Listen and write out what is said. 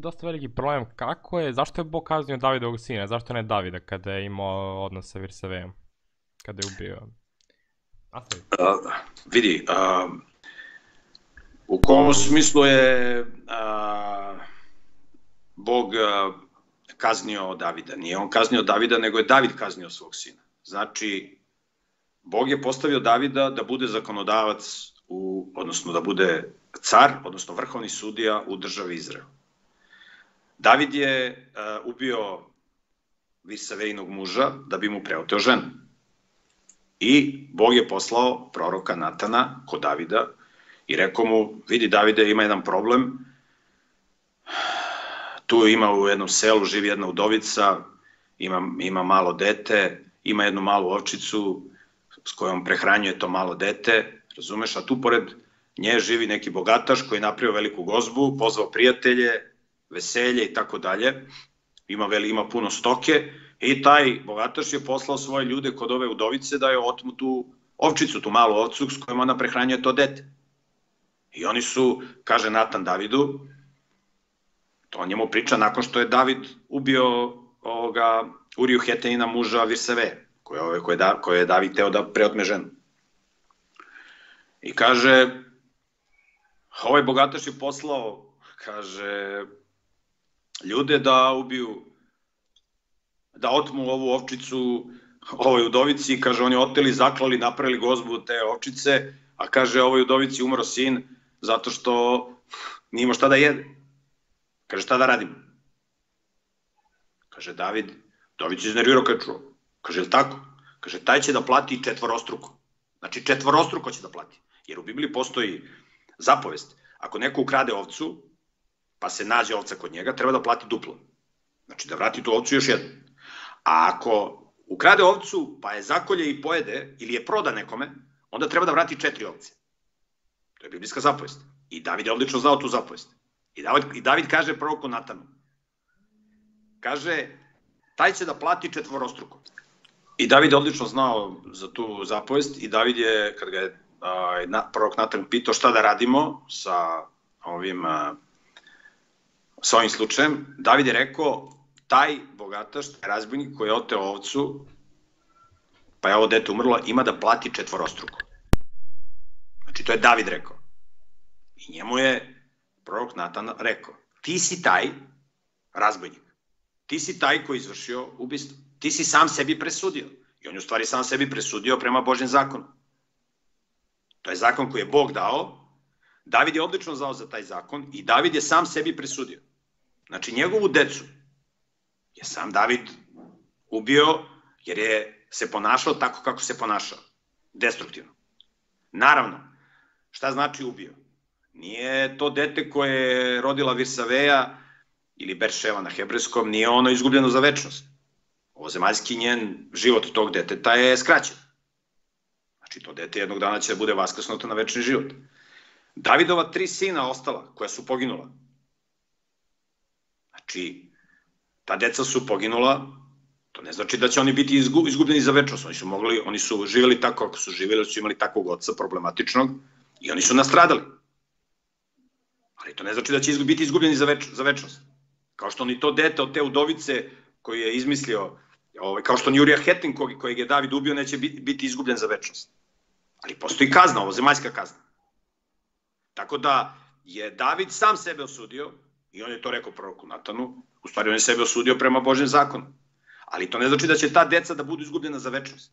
dosta veliki problem. Kako je, zašto je Bog kaznio Davidovog sina? Zašto ne Davida kada je imao odnos sa Virsavejem? Kada je ubio? Nastavi. Uh, vidi, uh, u kom smislu je uh, Bog uh, kaznio Davida? Nije on kaznio Davida, nego je David kaznio svog sina. Znači, Bog je postavio Davida da bude zakonodavac, u, odnosno da bude car, odnosno vrhovni sudija u državi Izrael. David je uh, ubio Visavejnog muža da bi mu preoteo ženu. I Bog je poslao proroka Natana kod Davida i rekao mu, vidi Davide, ima jedan problem, tu ima u jednom selu, živi jedna udovica, ima, ima malo dete, ima jednu malu ovčicu s kojom prehranjuje to malo dete, razumeš, a tu pored nje živi neki bogataš koji je napravio veliku gozbu, pozvao prijatelje, veselje i tako dalje, ima, veli, ima puno stoke i taj bogataš je poslao svoje ljude kod ove udovice da je otmu tu ovčicu, tu malu ovcu s kojom ona prehranjuje to dete. I oni su, kaže Natan Davidu, to njemu priča nakon što je David ubio ovoga Uriju Hetenina muža Virseve, koje, koje, da, koje je David teo da preotme ženu. I kaže, ovaj bogataš je poslao, kaže, ljude da ubiju, da otmu ovu ovčicu ovoj udovici, kaže, oni oteli, zaklali, napravili gozbu te ovčice, a kaže, ovoj udovici umro sin zato što nije imao šta da jede. Kaže, šta da radim? Kaže, David, David se iznervirao kad čuo. Kaže, je tako? Kaže, taj će da plati četvorostruko. Znači, četvorostruko će da plati. Jer u Bibliji postoji zapovest. Ako neko ukrade ovcu, pa se nađe ovca kod njega, treba da plati duplo. Znači, da vrati tu ovcu još jednu. A ako ukrade ovcu, pa je zakolje i pojede, ili je proda nekome, onda treba da vrati četiri ovce. To je biblijska zapovest. I David je odlično znao tu zapovest. I David, I David kaže proroku Natanu. Kaže, taj će da plati četvorostruko. I David je odlično znao za tu zapovest i David je, kad ga je a, na, prorok Natan pitao šta da radimo sa ovim a, sa ovim slučajem, David je rekao taj bogataš, taj razbojnik koji je oteo ovcu, pa je ovo dete umrlo, ima da plati četvorostruko. Znači, to je David rekao. I njemu je prorok Natan rekao, ti si taj razbojnik, ti si taj koji izvršio ubistvo, ti si sam sebi presudio. I on je u stvari sam sebi presudio prema Božjem zakonu. To je zakon koji je Bog dao, David je odlično znao za taj zakon i David je sam sebi presudio. Znači, njegovu decu je sam David ubio jer je se ponašao tako kako se ponašao. Destruktivno. Naravno, šta znači ubio? Nije to dete koje je rodila Virsaveja ili Berševa na hebrejskom, nije ono izgubljeno za večnost. Ovo zemaljski njen život tog deteta je skraćen. Znači, to dete jednog dana će da bude vaskrsnuto na večni život. Davidova tri sina ostala, koja su poginula. Znači, ta deca su poginula, to ne znači da će oni biti izgubljeni za večnost. Oni su mogli, oni su živjeli tako kako su živjeli, su imali takvog oca problematičnog i oni su nastradali. Ali to ne znači da će biti izgubljeni za, več, za večnost. Kao što ni to dete od te udovice koji je izmislio, ovaj, kao što ni Jurija Hetin kojeg, kojeg je David ubio neće biti, biti izgubljen za večnost. Ali postoji kazna, ovo zemaljska kazna. Tako da je David sam sebe osudio, i on je to rekao proroku Natanu, u stvari on je sebe osudio prema Božem zakonu. Ali to ne znači da će ta deca da budu izgubljena za večnost.